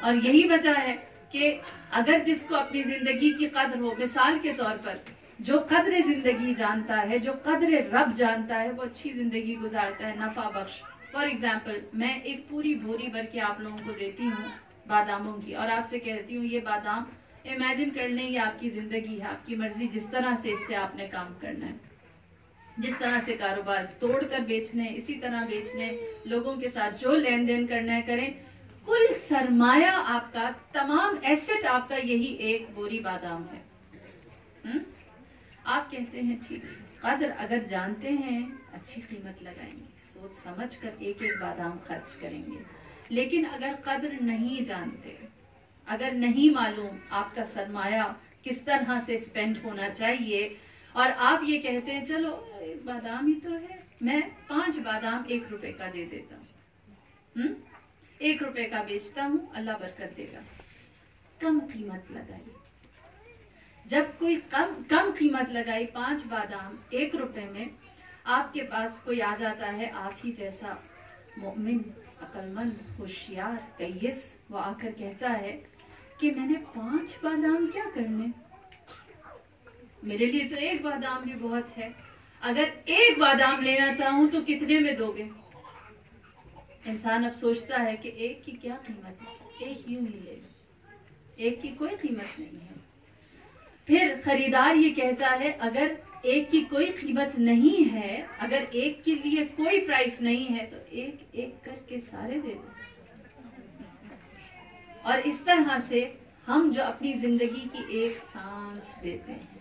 اور یہی وجہ ہے کہ اگر جس کو اپنی زندگی کی قدر ہو، مثال کے طور پر جو قدر زندگی جانتا ہے، جو قدر رب جانتا ہے، وہ اچھی زندگی گزارتا ہے، نفع بخش۔ فار ایگزامپل میں ایک پوری بھوری بھر کے آپ لوگوں کو دیتی ہوں باداموں کی اور آپ سے کہتی ہوں یہ بادام امیجن کر لیں یہ آپ کی زندگی ہے، آپ کی مرضی جس طرح سے اس سے آپ نے کام کرنا ہے۔ جس طرح سے کاروبار توڑ کر بیچنے، اسی طرح بیچنے، لوگوں کے ساتھ جو لین دین کرنا ہے کریں۔ کل سرمایہ آپ کا، تمام ایسٹ آپ کا یہی ایک بوری بادام ہے۔ آپ کہتے ہیں، ٹھیک۔ قدر اگر جانتے ہیں، اچھی قیمت لگائیں گے۔ سوچ سمجھ کر ایک ایک بادام خرچ کریں گے۔ لیکن اگر قدر نہیں جانتے، اگر نہیں معلوم آپ کا سرمایہ کس طرح سے اسپینڈ ہونا چاہیے، اور آپ یہ کہتے ہیں، چلو ایک بادام ہی تو ہے، میں پانچ بادام ایک روپے کا دے دیتا ہوں۔ ایک روپے کا بیچتا ہوں، اللہ برکت دے گا۔ کم قیمت لگائی۔ جب کوئی کم کم قیمت لگائی پانچ بادام ایک روپے میں آپ کے پاس کوئی آ جاتا ہے، آپ ہی جیسا مومن عقل مند ہوشیار کیس وہ آ کر کہتا ہے کہ میں نے پانچ بادام کیا کرنے؟ میرے لیے تو ایک بادام بھی بہت ہے۔ اگر ایک بادام لینا چاہوں تو کتنے میں دو گے؟ انسان اب سوچتا ہے کہ ایک کی کیا قیمت ہے؟ ایک یوں ہی لے لو۔ ایک کی کوئی قیمت نہیں ہے۔ پھر خریدار یہ کہتا ہے، اگر ایک کی کوئی قیمت نہیں ہے، اگر ایک کے لیے کوئی پرائس نہیں ہے تو ایک ایک کر کے سارے دے دو۔ اور اس طرح سے ہم جو اپنی زندگی کی ایک سانس دیتے ہیں،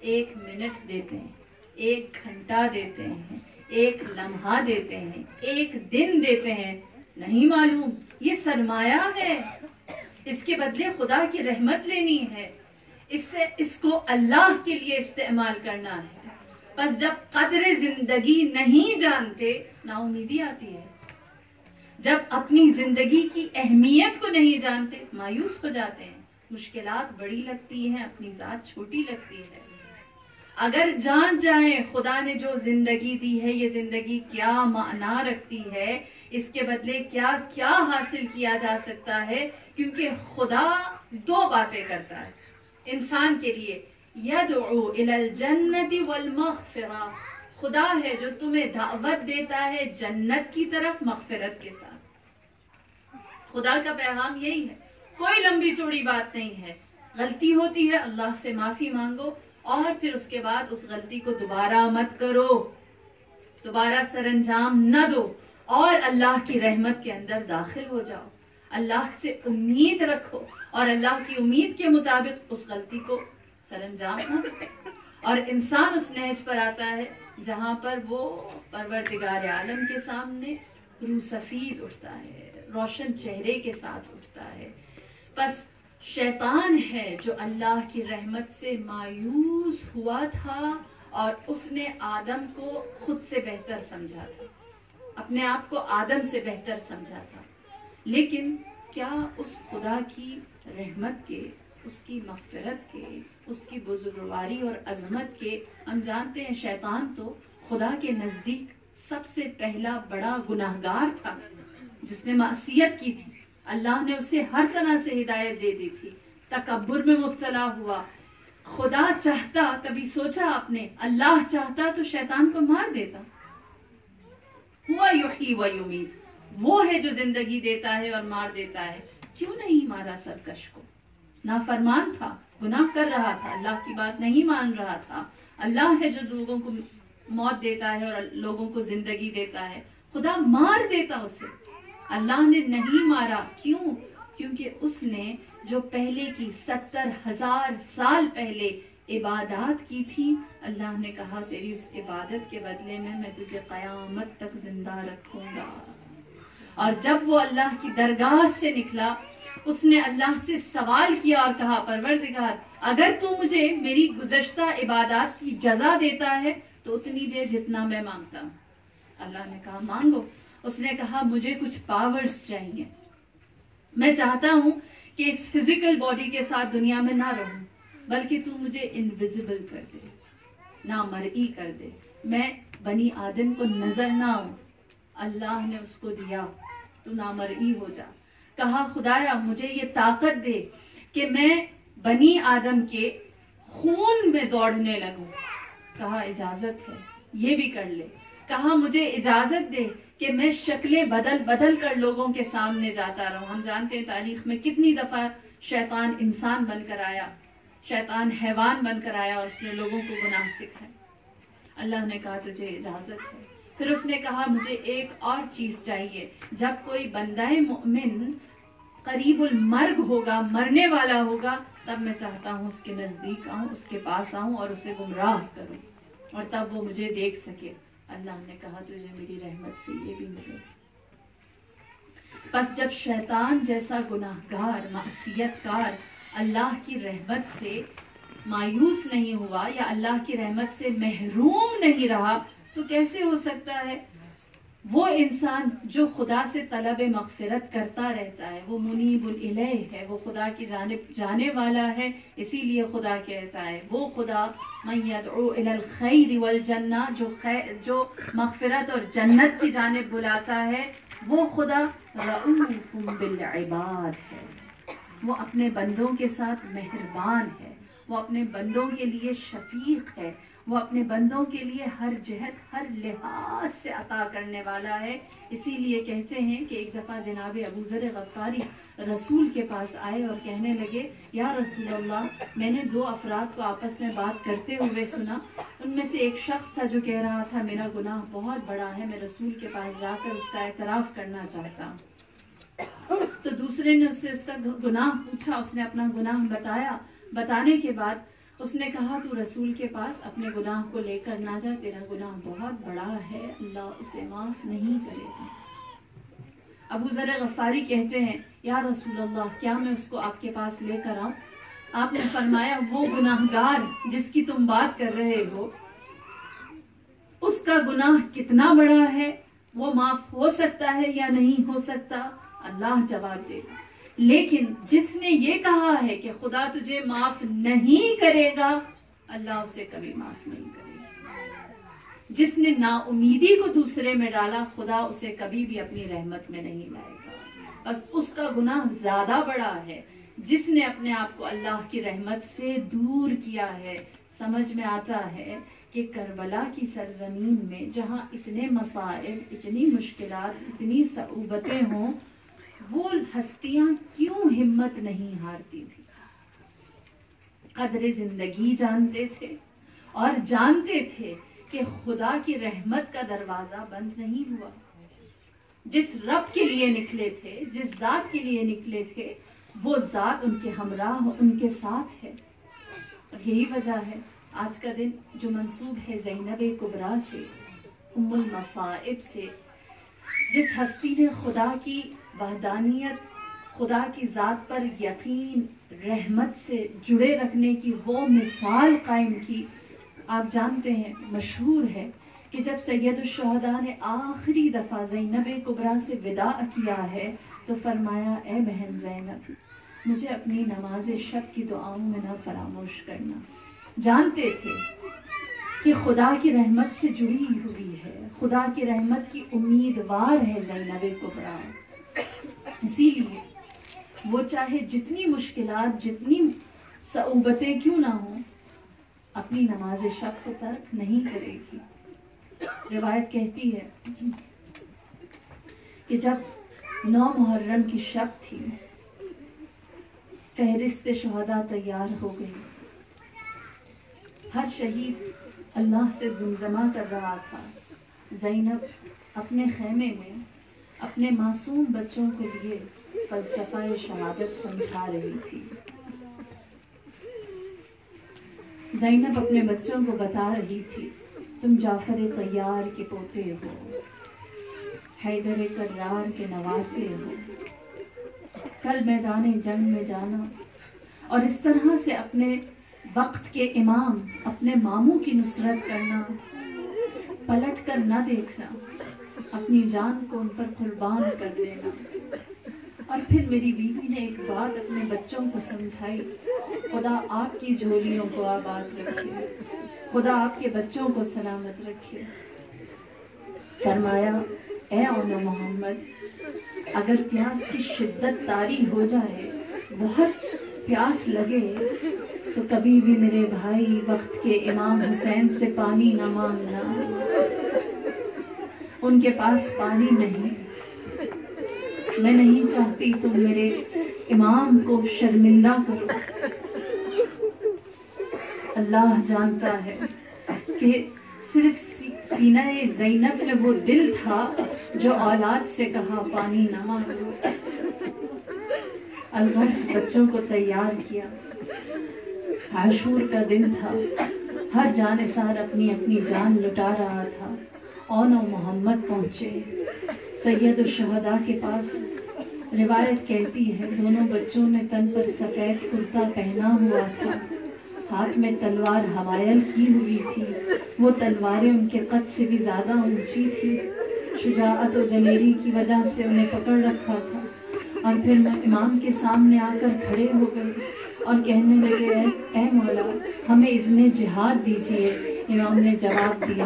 ایک منٹ دیتے ہیں، ایک گھنٹہ دیتے ہیں، ایک لمحہ دیتے ہیں، ایک دن دیتے ہیں، نہیں معلوم، یہ سرمایہ ہے۔ اس کے بدلے خدا کی رحمت لینی ہے۔ اس سے اس کو اللہ کے لیے استعمال کرنا ہے۔ بس جب قدر زندگی نہیں جانتے نا امیدی آتی ہے۔ جب اپنی زندگی کی اہمیت کو نہیں جانتے، مایوس ہو جاتے ہیں۔ مشکلات بڑی لگتی ہیں، اپنی ذات چھوٹی لگتی ہے۔ اگر جان جائیں خدا نے جو زندگی دی ہے، یہ زندگی کیا معنی رکھتی ہے؟ اس کے بدلے کیا کیا حاصل کیا جا سکتا ہے؟ کیونکہ خدا دو باتیں کرتا ہے۔ انسان کے لیے، یدعو الی الجنت والمغفرہ۔ خدا ہے جو تمہیں دعوت دیتا ہے جنت کی طرف مغفرت کے ساتھ۔ خدا کا پیغام یہی ہے، کوئی لمبی چوڑی بات نہیں ہے۔ غلطی ہوتی ہے، اللہ سے معافی مانگو اور پھر اس کے بعد اس غلطی کو دوبارہ مت کرو۔ دوبارہ سر انجام نہ دو اور اللہ کی رحمت کے اندر داخل ہو جاؤ۔ اللہ سے امید رکھو اور اللہ کی امید کے مطابق اس غلطی کو سر انجام نہ اور انسان اس نہج پر آتا ہے جہاں پر وہ پروردگار عالم کے سامنے روح سفید اٹھتا ہے، روشن چہرے کے ساتھ اٹھتا ہے۔ بس شیطان ہے جو اللہ کی رحمت سے مایوس ہوا تھا اور اس نے آدم کو خود سے بہتر سمجھا تھا۔ اپنے آپ کو آدم سے بہتر سمجھا تھا۔ لیکن کیا اس خدا کی رحمت کے، اس کی مغفرت کے، اس کی بزرگواری اور عظمت کے۔ ہم جانتے ہیں شیطان تو خدا کے نزدیک سب سے پہلا بڑا گناہگار تھا، جس نے معصیت کی تھی۔ اللہ نے اسے ہر طرح سے ہدایت دے دی تھی۔ تکبر میں مبتلا ہوا۔ خدا چاہتا، کبھی سوچا آپ نے، اللہ چاہتا تو شیطان کو مار دیتا۔ ہوا یحیی و یمید وہ ہے جو زندگی دیتا ہے اور مار دیتا ہے۔ کیوں نہیں مارا سرکش کو؟ نافرمان تھا، گناہ کر رہا تھا، اللہ کی بات نہیں مان رہا تھا۔ اللہ ہے جو لوگوں کو موت دیتا ہے اور لوگوں کو زندگی دیتا ہے۔ خدا مار دیتا اسے۔ اللہ نے نہیں مارا۔ کیوں؟ کیونکہ اس نے جو پہلے کی ستر ہزار سال پہلے عبادات کی تھی، اللہ نے کہا، تیری اس عبادت کے بدلے میں میں تجھے قیامت تک زندہ رکھوں گا۔ اور جب وہ اللہ کی درگاہ سے نکلا اس نے اللہ سے سوال کیا اور کہا، پروردگار، اگر تو مجھے میری گزشتہ عبادات کی جزا دیتا ہے، تو اتنی دے جتنا میں مانگتا ہوں. اللہ نے کہا، مانگو. اس نے کہا، مجھے کچھ پاورز چاہیے۔ میں چاہتا ہوں کہ اس فزیکل باڈی کے ساتھ دنیا میں نہ رہوں، بلکہ تو مجھے انویزیبل کر دے نہ مرئی کر دے۔ میں بنی آدم کو نظر نہ آؤں، اللہ نے اس کو دیا، تو نہ مرئی ہو جا۔ کہا خدایا مجھے یہ طاقت دے کہ میں بنی آدم کے خون میں دوڑنے لگوں۔ کہا، اجازت ہے، یہ بھی کر لے۔ کہا، مجھے اجازت دے کہ میں شکلیں بدل بدل کر لوگوں کے سامنے جاتا رہوں۔ ہم جانتے ہیں تاریخ میں کتنی دفعہ شیطان انسان بن کر آیا، شیطان حیوان بن کر آیا اور اس نے لوگوں کو گناہ سکھائے۔ اللہ نے کہا، تجھے اجازت ہے۔ پھر اس نے کہا، مجھے ایک اور چیز چاہیے۔ جب کوئی بندہ مؤمن قریب المرگ ہوگا، مرنے والا ہوگا، تب میں چاہتا ہوں اس کے نزدیک آؤں، اس کے پاس آؤں اور اسے گمراہ کروں۔ اور تب وہ مجھے دیکھ سکے۔ اللہ نے کہا، تجھے میری رحمت سے یہ بھی ملے۔ بس جب شیطان جیسا گناہ گار معصیت کار اللہ کی رحمت سے مایوس نہیں ہوا یا اللہ کی رحمت سے محروم نہیں رہا، تو کیسے ہو سکتا ہے؟ وہ انسان جو خدا سے طلب مغفرت کرتا رہتا ہے، وہ منیب الیہ ہے، وہ خدا کی جانب جانے والا ہے، اسی لیے خدا کہتا ہے، وہ خدا من یدعو الخیر والجنہ، جو خیر، جو مغفرت اور جنت کی جانب بلاتا ہے، وہ خدا رعوف بالعباد ہے۔ وہ اپنے بندوں کے ساتھ مہربان ہے۔ وہ اپنے بندوں کے لیے شفیق ہے۔ وہ اپنے بندوں کے لیے ہر جہت، ہر لحاظ سے عطا کرنے والا ہے۔ اسی لیے کہتے ہیں کہ ایک دفعہ جناب ابو ذر غفاری رسول کے پاس آئے اور کہنے لگے، یا رسول اللہ، میں نے دو افراد کو آپس میں بات کرتے ہوئے سنا۔ ان میں سے ایک شخص تھا جو کہہ رہا تھا، میرا گناہ بہت بڑا ہے، میں رسول کے پاس جا کر اس کا اعتراف کرنا چاہتا ہوں۔ تو دوسرے نے اس سے اس کا گناہ پوچھا، اس نے اپنا گناہ بتایا۔ بتانے کے بعد اس نے کہا، تو رسول کے پاس اپنے گناہ کو لے کر نہ جا، تیرا گناہ بہت بڑا ہے، اللہ اسے معاف نہیں کرے گا. ابو ذر غفاری کہتے ہیں، یا رسول اللہ، کیا میں اس کو آپ کے پاس لے کر آؤں؟ آپ نے فرمایا، وہ گناہ گار جس کی تم بات کر رہے ہو، اس کا گناہ کتنا بڑا ہے، وہ معاف ہو سکتا ہے یا نہیں ہو سکتا؟ اللہ جواب دے گا۔ لیکن جس نے یہ کہا ہے کہ خدا تجھے معاف نہیں کرے گا، اللہ اسے کبھی معاف نہیں کرے گا۔ جس نے نا امیدی کو دوسرے میں ڈالا، خدا اسے کبھی بھی اپنی رحمت میں نہیں لائے گا۔ بس اس کا گناہ زیادہ بڑا ہے۔ جس نے اپنے آپ کو اللہ کی رحمت سے دور کیا ہے، سمجھ میں آتا ہے کہ کربلا کی سرزمین میں جہاں اتنے مسائل اتنی مشکلات، اتنی صعوبتیں ہوں وہ ہستیاں کیوں ہمت نہیں ہارتی تھی؟ قدر زندگی جانتے تھے اور جانتے تھے کہ خدا کی رحمت کا دروازہ بند نہیں ہوا۔ جس رب کے لیے نکلے تھے، جس ذات کے لیے نکلے تھے، وہ ذات ان کے ہمراہ، ان کے ساتھ ہے۔ اور یہی وجہ ہے آج کا دن جو منصوب ہے زینب کبرا سے، ام المصائب سے، جس ہستی نے خدا کی وحدانیت خدا کی ذات پر یقین، رحمت سے جڑے رکھنے کی وہ مثال قائم کی۔ آپ جانتے ہیں، مشہور ہے کہ جب سید الشہداء نے آخری دفعہ زینب کبرا سے وداع کیا ہے تو فرمایا، اے بہن زینب، مجھے اپنی نماز شب کی دعاؤں میں نہ فراموش کرنا۔ جانتے تھے کہ خدا کی رحمت سے جڑی ہوئی ہے۔ خدا کی رحمت کی امیدوار ہے زینب کبرا اسی لیے وہ چاہے جتنی مشکلات، جتنی صعوبتیں کیوں نہ ہوں، اپنی نماز شب کو ترک نہیں کرے گی۔ روایت کہتی ہے کہ جب نو محرم کی شب تھی، فہرست شہداء تیار ہو گئی ہر شہید اللہ سے زمزمہ کر رہا تھا۔ زینب اپنے خیمے میں اپنے معصوم بچوں کے لیے فلسفہ شہادت سمجھا رہی تھی۔ زینب اپنے بچوں کو بتا رہی تھی، تم جعفر طیار کے پوتے ہو، حیدر کرار کے نواسے ہو۔ کل میدان جنگ میں جانا۔ اور اس طرح سے اپنے وقت کے امام، اپنے ماموں کی نصرت کرنا۔ پلٹ کر نہ دیکھنا۔ اپنی جان کو ان پر قربان کر دینا۔ اور پھر میری بیوی نے ایک بات اپنے بچوں کو سمجھائی۔ خدا آپ کی جھولیوں کو آباد رکھے۔ خدا آپ کے بچوں کو سلامت رکھے۔ فرمایا، اے اون محمد، اگر پیاس کی شدت تاری ہو جائے، بہت پیاس لگے، تو کبھی بھی میرے بھائی وقت کے امام حسین سے پانی نہ مانگنا۔ ان کے پاس پانی نہیں۔ میں نہیں چاہتی تم میرے امام کو شرمندہ کرو۔ اللہ جانتا ہے کہ صرف سینہ زینب میں وہ دل تھا جو اولاد سے کہا پانی نہ مانگو۔ الغرض بچوں کو تیار کیا۔ عاشور کا دن تھا۔ ہر جانسار اپنی اپنی جان لٹا رہا تھا۔ اون و محمد پہنچے۔ سید الشہداء کے پاس روایت کہتی ہے، دونوں بچوں نے تن پر سفید کرتا پہنا ہوا تھا۔ ہاتھ میں تلوار حوائل کی ہوئی تھی۔ وہ تلواریں ان کے قد سے بھی زیادہ اونچی تھی۔ شجاعت و دلیری کی وجہ سے انہیں پکڑ رکھا تھا۔ اور پھر امام کے سامنے آ کر کھڑے ہو گئے اور کہنے لگے، اے اے مولا، ہمیں اذن جہاد دیجیے امام نے جواب دیا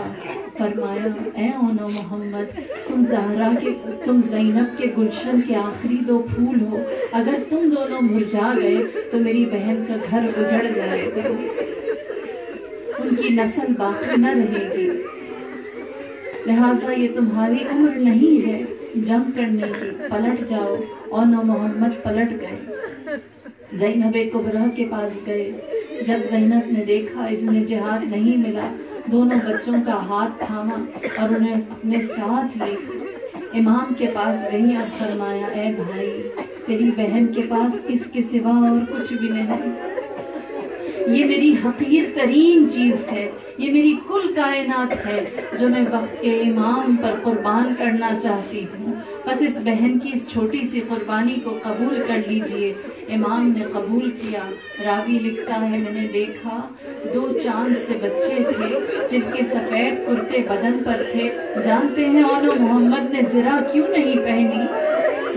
فرمایا، اے اونو محمد، تم زہرا کے، تم زینب کے گلشن کے آخری دو پھول ہو. اگر تم دونوں مرجا گئے، تو میری بہن کا گھر اجڑ جائے گا. ان کی نسل باقی نہ رہے گی. لہٰذا یہ تمہاری عمر نہیں ہے جنگ کرنے کی. پلٹ جاؤ. اونو محمد پلٹ گئے. زینب کبرہ کے پاس گئے. جب زینب نے دیکھا، اس نے جہاد نہیں ملا دونوں بچوں کا ہاتھ تھاما اور انہیں اپنے ساتھ لے کر امام کے پاس گئی اور فرمایا، اے بھائی، تیری بہن کے پاس اس کے سوا اور کچھ بھی نہیں۔ یہ میری حقیر ترین چیز ہے، یہ میری کل کائنات ہے جو میں وقت کے امام پر قربان کرنا چاہتی ہوں۔ بس اس بہن کی اس چھوٹی سی قربانی کو قبول کر لیجیے۔ امام نے قبول کیا۔ راوی لکھتا ہے، میں نے دیکھا، دو چاند سے بچے تھے جن کے سفید کرتے بدن پر تھے۔ جانتے ہیں اونو محمد نے زرا کیوں نہیں پہنی؟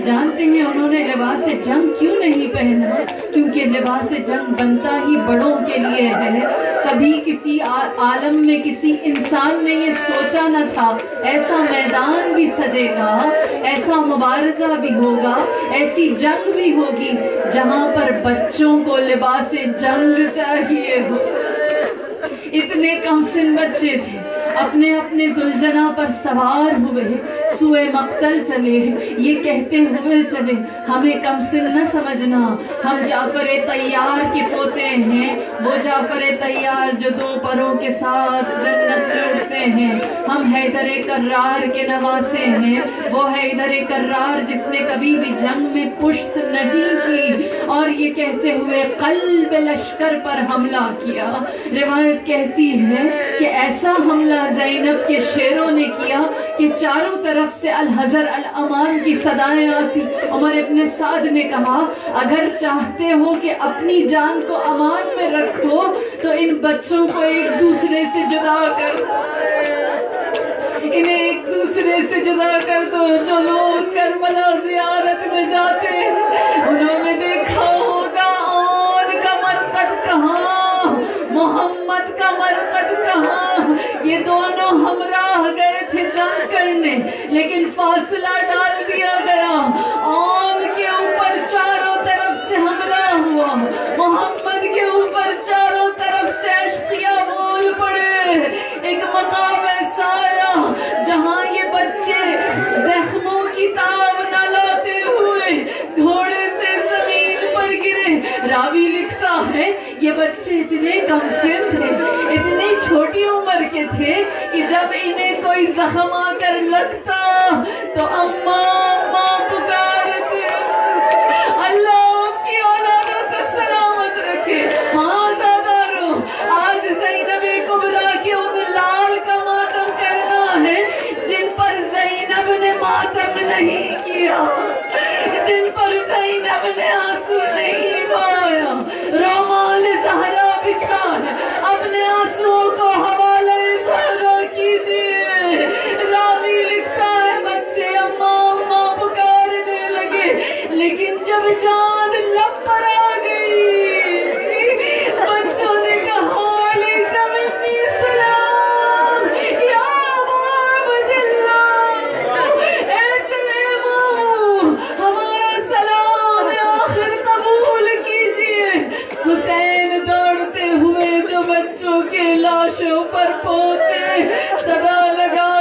جانتے ہیں انہوں نے لباس جنگ کیوں نہیں پہنا؟ کیونکہ لباس جنگ بنتا ہی بڑوں کے لیے ہے۔ کبھی کسی عالم میں کسی انسان نے یہ سوچا نہ تھا، ایسا میدان بھی سجے گا، ایسا مبارزہ بھی ہوگا، ایسی جنگ بھی ہوگی جہاں پر بچوں کو لباس جنگ چاہیے ہو۔ اتنے کم سن بچے تھے۔ اپنے اپنے زلجنا پر سوار ہوئے سوئے مقتل چلے یہ کہتے ہوئے چلے ہمیں کم سن نہ سمجھنا۔ ہم جعفر تیار کے پوتے ہیں۔ وہ جعفر تیار جو دو پروں کے ساتھ جنت میں اڑتے ہیں۔ ہم حیدر کرار کے نواسے ہیں۔ وہ حیدر کرار جس نے کبھی بھی جنگ میں پشت نہیں کی۔ اور یہ کہتے ہوئے قلب لشکر پر حملہ کیا۔ روایت کہتی ہے کہ ایسا حملہ زینب کے شیروں نے کیا کہ چاروں طرف سے الحضر الامان کی صدایاں آتی۔ عمر ابن سعد نے کہا، اگر چاہتے ہو کہ اپنی جان کو امان میں رکھو، تو ان بچوں کو ایک دوسرے سے جدا کر۔ انہیں ایک دوسرے سے جدا کر دو جو لوگ کربلا زیارت میں جاتے۔ ہیں انہوں نے دیکھا ہوگا آن کا مرکت کہاں محمد کا مرکت کہاں یہ دونوں ہمراہ گئے تھے جنگ کرنے، لیکن فاصلہ ڈال دیا گیا۔ آن کے اوپر چاروں طرف سے حملہ ہوا۔ محمد کے اوپر چاروں طرف سے اشقیہ بول پڑے۔ ایک مقام ایسا آیا جہاں یہ بچے زخموں کی تاب نہ لاتے ہوئے، گھوڑے سے زمین پر گرے۔ راوی لکھتا ہے یہ بچے اتنے کم سن تھے، اتنی چھوٹی عمر کے تھے کہ جب انہیں کوئی زخم آ کر لگتا تو اماں اماں پکارتے، اللہ ان کی اولادوں کو سلامت رکھے۔ ہاں زادارو، آج زینب کبرا کے ان لال کا ماتم کرنا ہے، جن پر زینب نے ماتم نہیں کیا، جن پر زینب نے آنسو نہیں پایا جان لب پر آ گئی۔ بچوں نے کہا علیکم انی سلام، یا ابا عبداللہ اے چلے مامو ہمارا سلام آخر قبول کیجیے حسین دوڑتے ہوئے جو بچوں کے لاشوں پر پہنچے، صدا لگائیے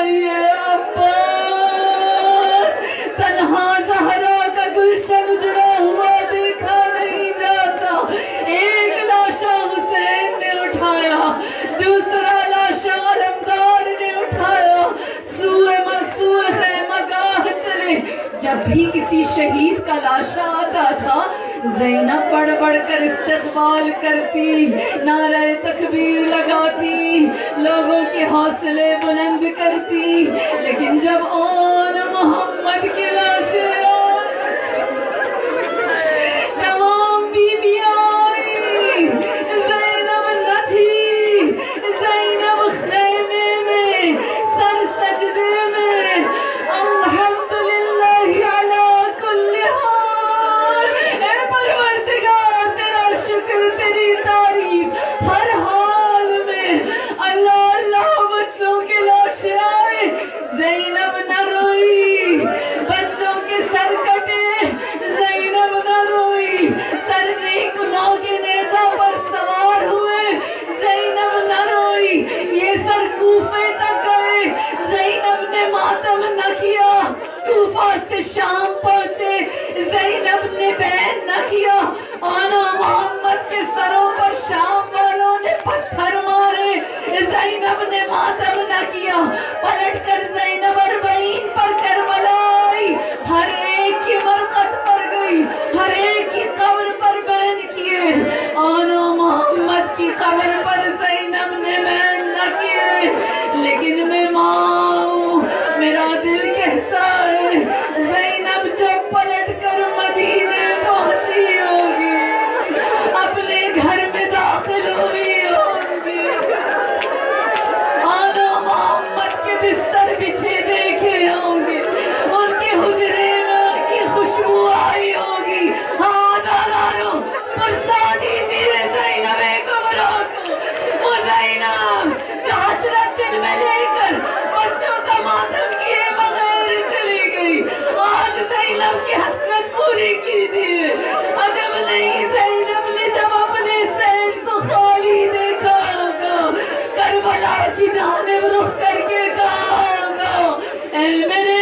بھی کسی شہید کا لاشا آتا تھا۔ زینب بڑھ بڑھ کر استقبال کرتی، نعرہ تکبیر لگاتی، لوگوں کے حوصلے بلند کرتی۔ لیکن جب آن محمد کے لاشیں زینب نے بین نہ کیا۔ آنا محمد کے سروں پر شام والوں نے پتھر مارے۔ زینب نے ماتم نہ کیا۔ پلٹ کر زینب اربعین پر کربلا آئی۔ ہر ایک کی مرقت پر گئی۔ ہر ایک کی قبر پر بین کیے۔ آنا محمد کی قبر پر زینب نے بین نہ کیے۔ لیکن میں ماں ہوں۔ میرا دل زینب کی حسرت پوری کیجیے۔ عجب نہیں زینب نے جب اپنے سین کو خالی دیکھا ہوگا، کربلا کی جانب رخ کر کے کہا ہوگا، اے میرے